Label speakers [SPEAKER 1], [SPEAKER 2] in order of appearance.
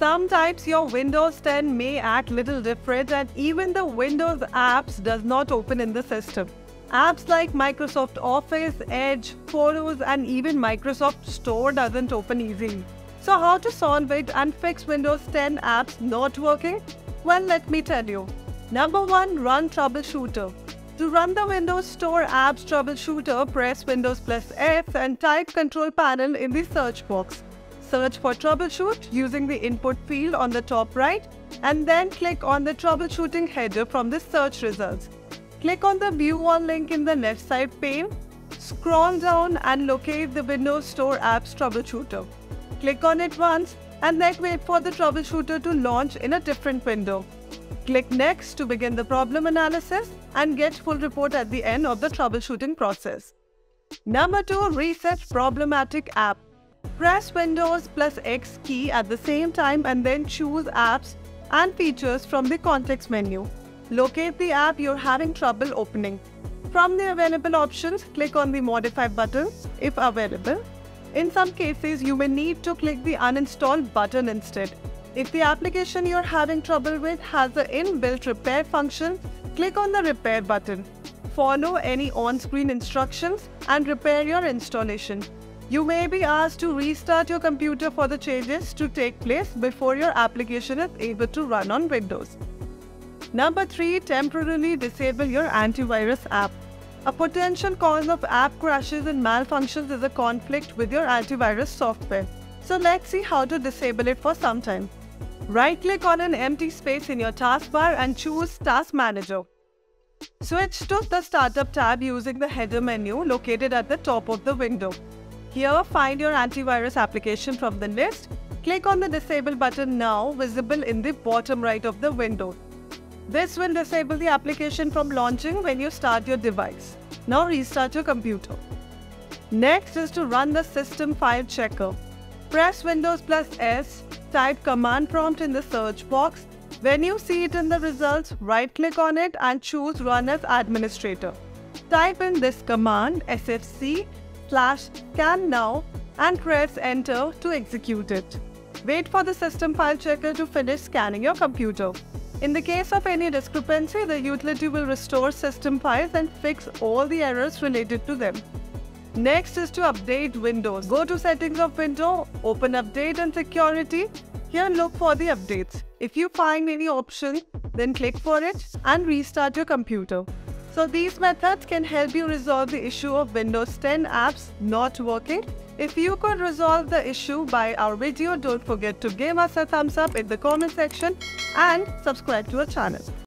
[SPEAKER 1] Sometimes your Windows 10 may act little different and even the Windows apps does not open in the system. Apps like Microsoft Office, Edge, Photos and even Microsoft Store doesn't open easily. So how to solve it and fix Windows 10 apps not working? Well, let me tell you. Number 1. Run Troubleshooter. To run the Windows Store apps troubleshooter, press Windows plus F and type control panel in the search box. Search for troubleshoot using the input field on the top right and then click on the troubleshooting header from the search results. Click on the view all link in the left side pane. Scroll down and locate the Windows Store apps troubleshooter. Click on it once and then wait for the troubleshooter to launch in a different window. Click Next to begin the problem analysis and get full report at the end of the troubleshooting process. Number 2. Reset Problematic App. Press Windows plus X key at the same time and then choose Apps and Features from the context menu. Locate the app you're having trouble opening. From the available options, click on the Modify button if available. In some cases, you may need to click the Uninstall button instead. If the application you're having trouble with has the inbuilt repair function, click on the repair button. Follow any on-screen instructions and repair your installation. You may be asked to restart your computer for the changes to take place before your application is able to run on Windows. Number 3. Temporarily disable your antivirus app. A potential cause of app crashes and malfunctions is a conflict with your antivirus software. So let's see how to disable it for some time. Right-click on an empty space in your taskbar and choose Task Manager. Switch to the Startup tab using the header menu located at the top of the window. Here, find your antivirus application from the list. Click on the Disable button now, visible in the bottom right of the window. This will disable the application from launching when you start your device. Now restart your computer. Next is to run the system file checker. Press Windows plus S type command prompt in the search box. When you see it in the results, right click on it and choose run as administrator. Type in this command sfc slash scan now and press enter to execute it. Wait for the system file checker to finish scanning your computer. In the case of any discrepancy, the utility will restore system files and fix all the errors related to them. Next is to update Windows. Go to settings of window, open update and security. Here look for the updates. If you find any option, then click for it and restart your computer. So these methods can help you resolve the issue of Windows 10 apps not working. If you could resolve the issue by our video, don't forget to give us a thumbs up in the comment section and subscribe to our channel.